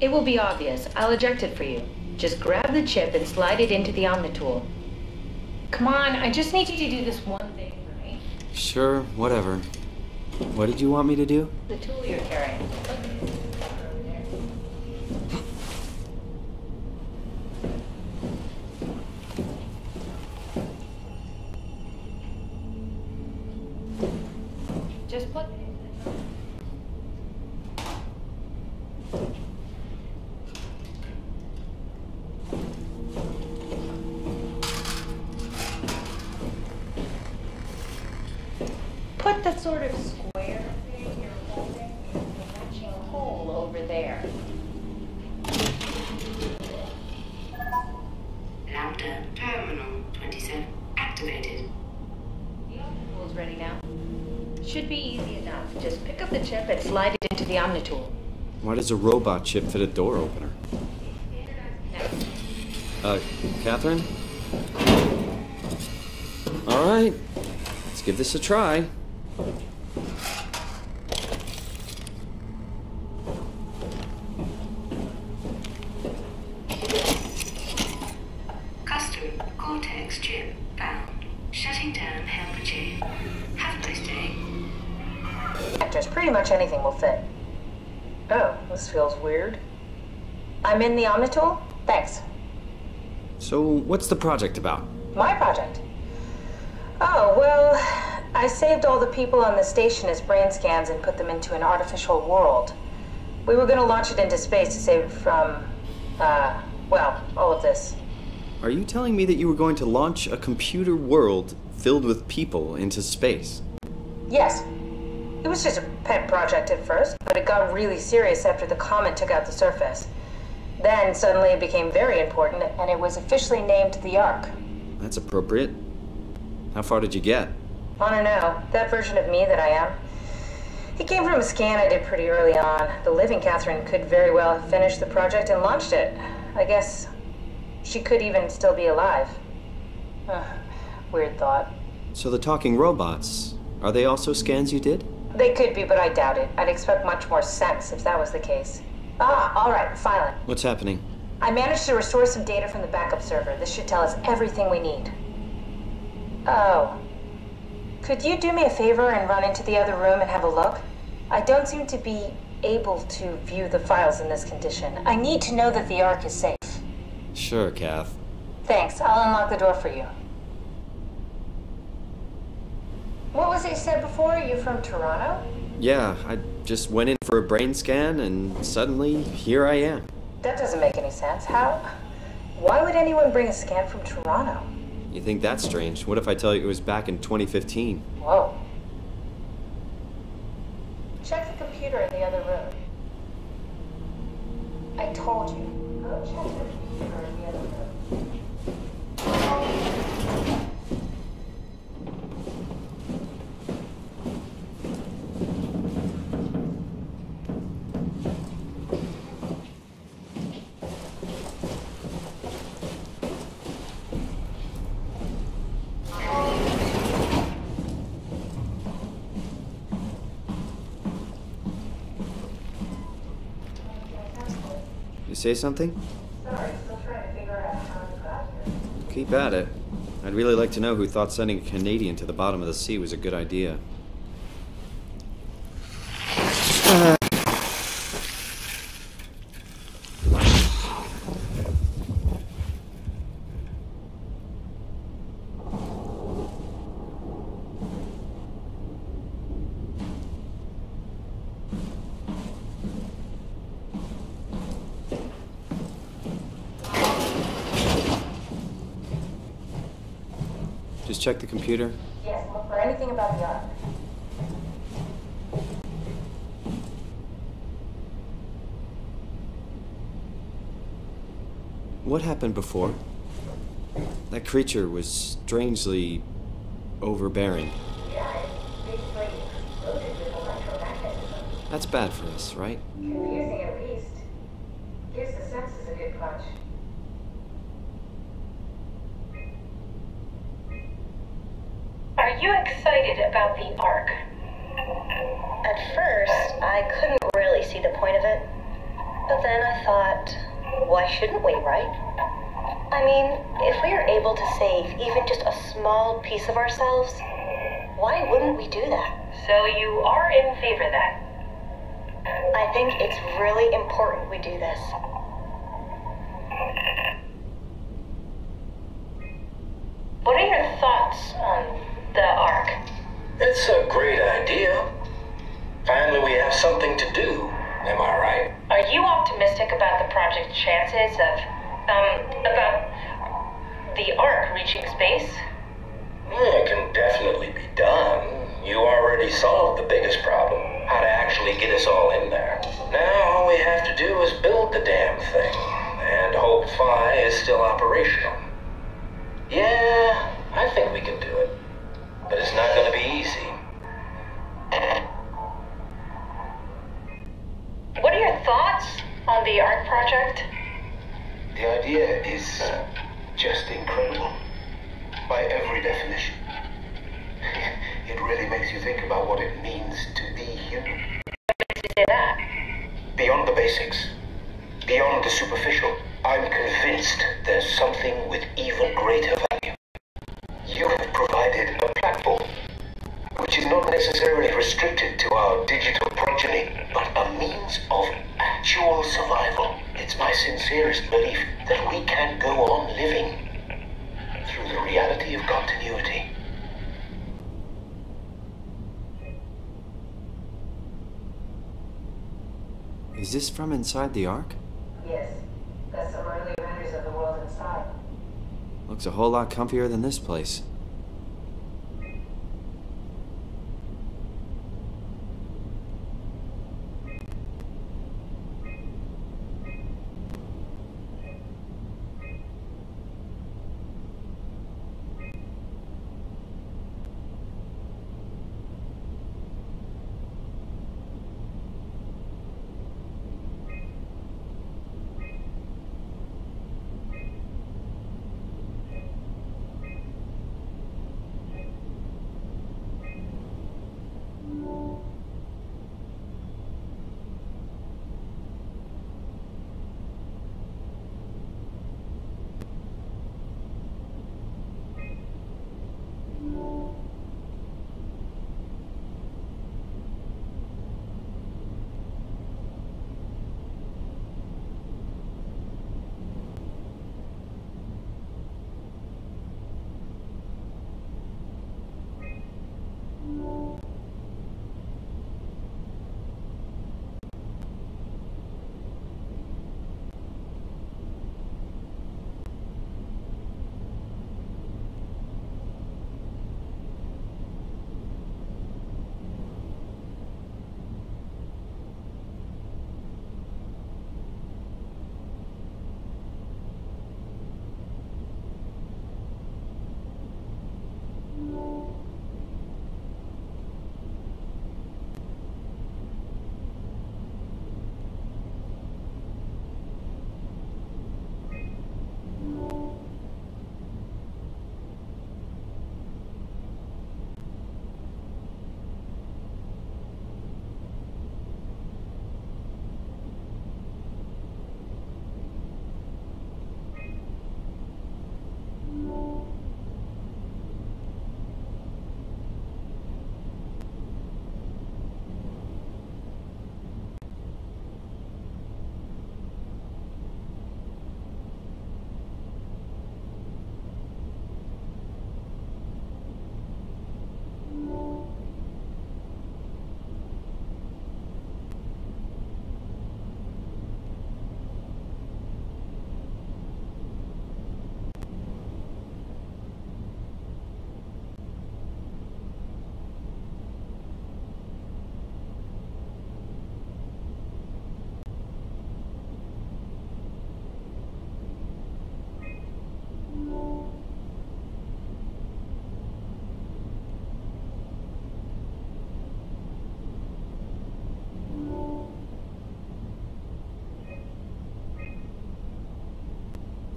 It will be obvious. I'll eject it for you. Just grab the chip and slide it into the Omnitool. Come on, I just need you to do this one thing for me. Sure, whatever. What did you want me to do? The tool you're carrying. Just put sort of square thing you're holding in the matching hole over there. Lambda Terminal 27 activated. The Omnitool's ready now. Should be easy enough. Just pick up the chip and slide it into the Omnitool. Why does a robot chip fit a door opener? Uh, Catherine? Alright, let's give this a try. Custom Cortex chip found. Shutting down helper chain. Have a nice day. Actors, pretty much anything will fit. Oh, this feels weird. I'm in the Omnitool? Thanks. So, what's the project about? My project. Oh, well, I saved all the people on the station as brain scans and put them into an artificial world. We were going to launch it into space to save it from, uh, well, all of this. Are you telling me that you were going to launch a computer world filled with people into space? Yes. It was just a pet project at first, but it got really serious after the comet took out the surface. Then suddenly it became very important, and it was officially named the Ark. That's appropriate. How far did you get? I don't know. That version of me that I am. It came from a scan I did pretty early on. The living Catherine could very well have finished the project and launched it. I guess she could even still be alive. Ugh, weird thought. So, the talking robots, are they also scans you did? They could be, but I doubt it. I'd expect much more sense if that was the case. Ah, all right, finally. What's happening? I managed to restore some data from the backup server. This should tell us everything we need. Oh. Could you do me a favor and run into the other room and have a look? I don't seem to be able to view the files in this condition. I need to know that the Ark is safe. Sure, Kath. Thanks. I'll unlock the door for you. What was it you said before? Are you from Toronto? Yeah, I just went in for a brain scan and suddenly here I am. That doesn't make any sense. How? Why would anyone bring a scan from Toronto? You think that's strange? What if I tell you it was back in 2015? Whoa. Check the computer in the other room. I told you. Go check the computer in the other room. Say something? Sorry. Keep at it. I'd really like to know who thought sending a Canadian to the bottom of the sea was a good idea. Just check the computer. Yes, look for anything about the Ark. What happened before? That creature was strangely overbearing. Yeah, it's basically loaded with electromagnetism. That's bad for us, right? Confusing at least. Gives the senses a good punch. Are you excited about the Ark? At first, I couldn't really see the point of it. But then I thought, why shouldn't we, right? I mean, if we are able to save even just a small piece of ourselves, why wouldn't we do that? So you are in favor then? I think it's really important we do this. What are your thoughts on the Ark? It's a great idea. Finally, we have something to do. Am I right? Are you optimistic about the project's chances of, um, about the Ark reaching space? Yeah, it can definitely be done. You already solved the biggest problem how to actually get us all in there. Now, all we have to do is build the damn thing, and hope Phi is still operational. Yeah, I think we can do it. But it's not gonna be easy. What are your thoughts on the Ark project? The idea is just incredible. By every definition. It really makes you think about what it means to be human. Say that. Beyond the basics, beyond the superficial, I'm convinced there's something with even greater value. You have provided a platform, which is not necessarily restricted to our digital progeny, but a means of actual survival. It's my sincerest belief that we can go on living through the reality of continuity. Is this from inside the Ark? Yes, that's some early renders of the world inside. Looks a whole lot comfier than this place.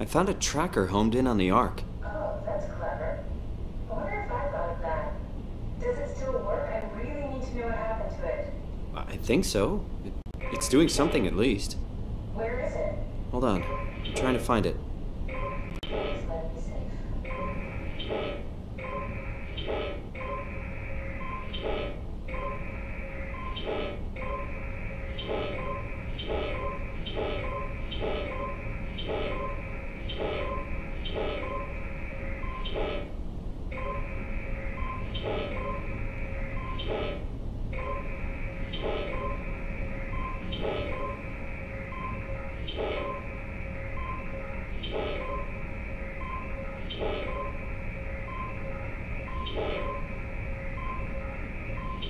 I found a tracker homed in on the Ark. Oh, that's clever. I wonder if I thought of that. Does it still work? I really need to know what happened to it. I think so. It, it's doing something at least. Where is it? Hold on. I'm trying to find it.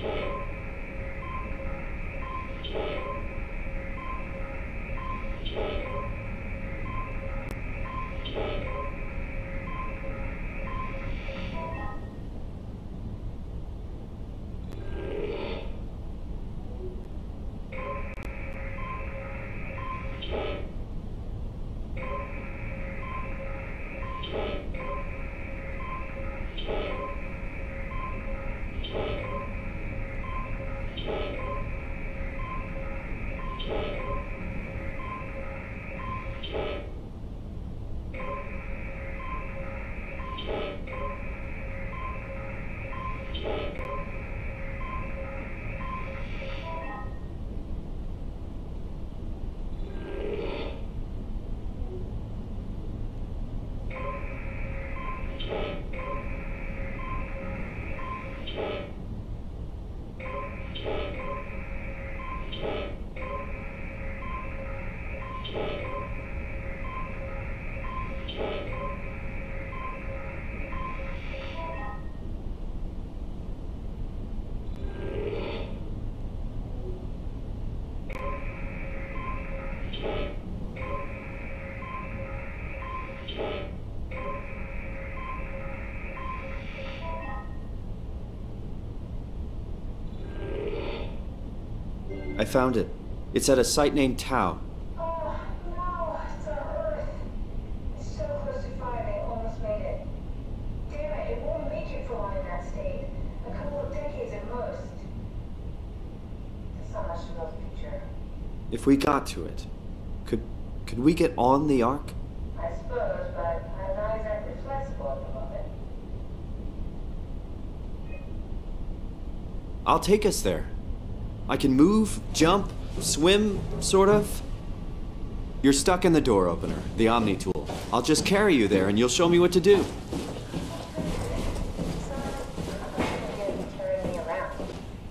Me safe. I found it. It's at a site named Tau. Oh, no, it's our Earth. It's so close to Phi, they almost made it. Damn it, it won't make it for long in that state. A couple of decades at most. That's not much to a picture. If we got to it, could could we get on the Ark? I suppose, but I'm not exactly flexible at the moment. I'll take us there. I can move, jump, swim, sort of. You're stuck in the door opener, the Omni tool. I'll just carry you there and you'll show me what to do. So, I'm not gonna get you carrying me around.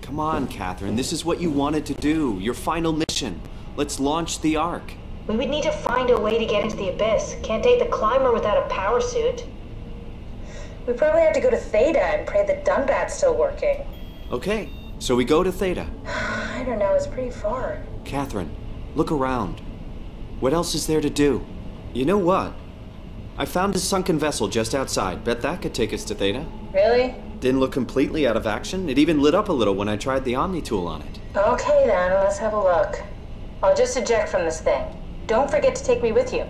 Come on, Catherine, this is what you wanted to do. Your final mission. Let's launch the Ark. We would need to find a way to get into the abyss. Can't take the climber without a power suit. We probably have to go to Theta and pray the Dunbat's still working. Okay, so we go to Theta. I don't know, it's pretty far. Catherine, look around. What else is there to do? You know what? I found a sunken vessel just outside. Bet that could take us to Theta. Really? Didn't look completely out of action. It even lit up a little when I tried the Omni tool on it. Okay then, let's have a look. I'll just eject from this thing. Don't forget to take me with you.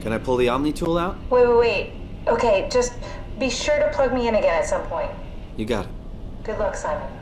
Can I pull the Omni tool out? Wait, wait, wait. Okay, just be sure to plug me in again at some point. You got it. Good luck, Simon.